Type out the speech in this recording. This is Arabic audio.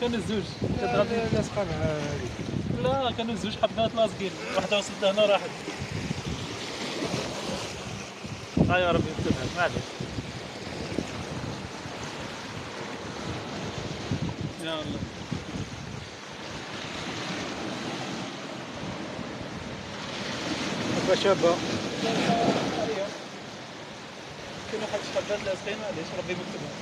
كانوا زوج لاصقه مع لا كانوا الزوج حبات لاصقين واحدة وصلت هنا راحت. ها يا ربي يكتبها معليش يا الله. شابة. شابه كاين واحد الحبات لاصقين معليش ربي يكتبها